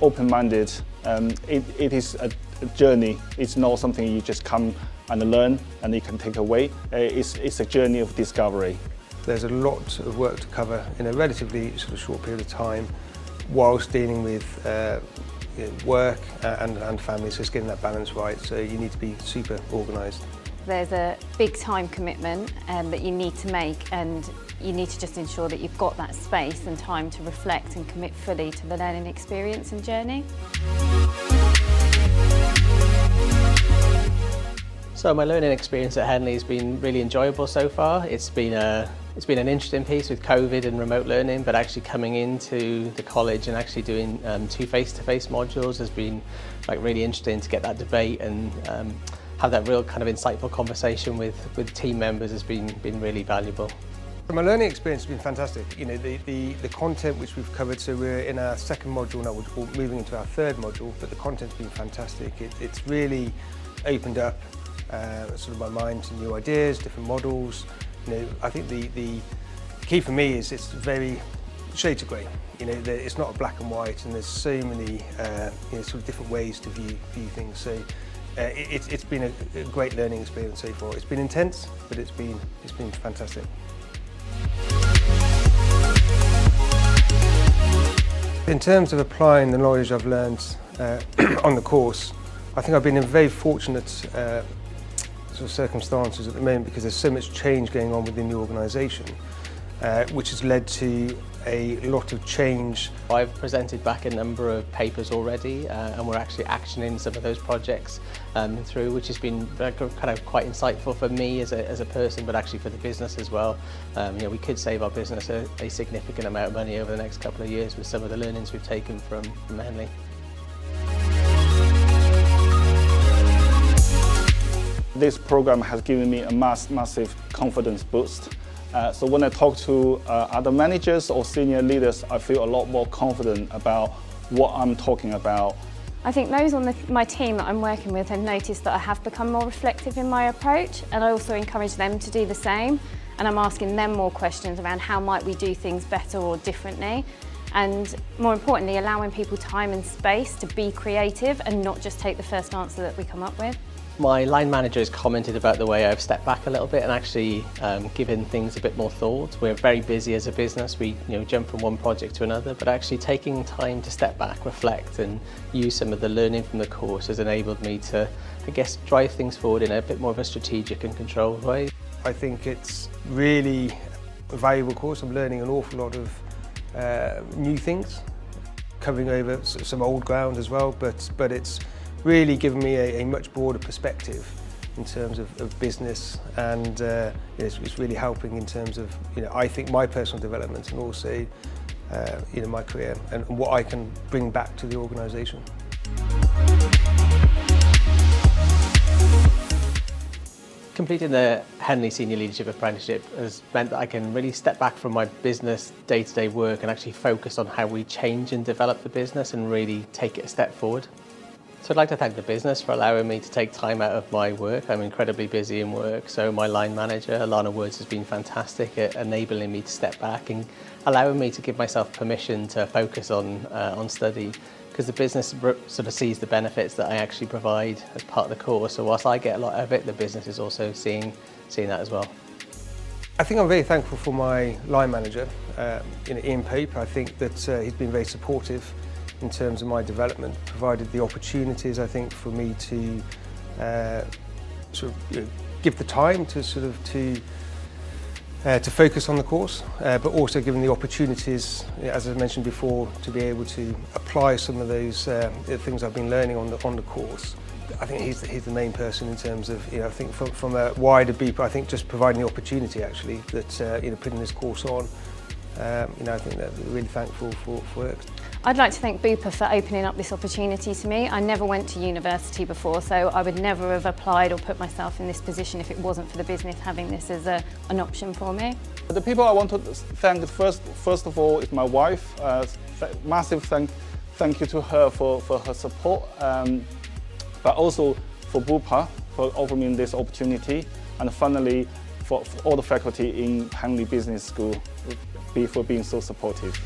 open-minded. Um, it, it is a, a journey. It's not something you just come and learn and you can take away. Uh, it's, it's a journey of discovery. There's a lot of work to cover in a relatively sort of short period of time whilst dealing with uh, you know, work and, and family, so it's getting that balance right. So you need to be super organised. There's a big time commitment um, that you need to make and you need to just ensure that you've got that space and time to reflect and commit fully to the learning experience and journey. So my learning experience at Henley has been really enjoyable so far. It's been a it's been an interesting piece with COVID and remote learning, but actually coming into the college and actually doing um, two face-to-face -face modules has been like really interesting to get that debate and um, have that real kind of insightful conversation with, with team members has been, been really valuable. My learning experience has been fantastic. You know, the, the, the content which we've covered, so we're in our second module now, we're moving into our third module, but the content's been fantastic. It, it's really opened up uh, sort of my mind to new ideas, different models. You know, I think the, the key for me is it's very shades of grey. You know, it's not black and white, and there's so many uh, you know, sort of different ways to view, view things. So uh, it, it's been a, a great learning experience so far. It's been intense, but it's been, it's been fantastic. In terms of applying the knowledge I've learned uh, on the course, I think I've been in very fortunate uh, sort of circumstances at the moment because there's so much change going on within the organisation, uh, which has led to a lot of change. I've presented back a number of papers already uh, and we're actually actioning some of those projects um, through which has been kind of quite insightful for me as a, as a person but actually for the business as well. Um, you know, we could save our business a, a significant amount of money over the next couple of years with some of the learnings we've taken from, from Henley. This program has given me a mass, massive confidence boost. Uh, so when I talk to uh, other managers or senior leaders, I feel a lot more confident about what I'm talking about. I think those on the, my team that I'm working with have noticed that I have become more reflective in my approach and I also encourage them to do the same and I'm asking them more questions around how might we do things better or differently and more importantly allowing people time and space to be creative and not just take the first answer that we come up with. My line manager has commented about the way I've stepped back a little bit and actually um, given things a bit more thought. We're very busy as a business, we you know, jump from one project to another, but actually taking time to step back, reflect and use some of the learning from the course has enabled me to, I guess, drive things forward in a bit more of a strategic and controlled way. I think it's really a valuable course. I'm learning an awful lot of uh, new things, covering over some old ground as well, but, but it's really given me a, a much broader perspective in terms of, of business and uh, it's, it's really helping in terms of, you know, I think my personal development and also, uh, you know, my career and what I can bring back to the organisation. Completing the Henley Senior Leadership Apprenticeship has meant that I can really step back from my business day-to-day -day work and actually focus on how we change and develop the business and really take it a step forward. So I'd like to thank the business for allowing me to take time out of my work. I'm incredibly busy in work, so my line manager, Alana Woods, has been fantastic at enabling me to step back and allowing me to give myself permission to focus on, uh, on study because the business sort of sees the benefits that I actually provide as part of the course. So whilst I get a lot of it, the business is also seeing, seeing that as well. I think I'm very thankful for my line manager, um, you know, Ian Pope. I think that uh, he's been very supportive in terms of my development, provided the opportunities, I think, for me to uh, sort of you know, give the time to sort of to uh, to focus on the course, uh, but also given the opportunities, as I mentioned before, to be able to apply some of those uh, things I've been learning on the, on the course. I think he's the, he's the main person in terms of, you know, I think from, from a wider Bupa, I think just providing the opportunity actually that, uh, you know, putting this course on, um, you know, I think that we're really thankful for, for it. I'd like to thank Bupa for opening up this opportunity to me. I never went to university before, so I would never have applied or put myself in this position if it wasn't for the business having this as a, an option for me. The people I want to thank first, first of all is my wife. Uh, massive thank, thank you to her for, for her support, um, but also for Bupa for offering this opportunity, and finally for, for all the faculty in Henley Business School for being so supportive.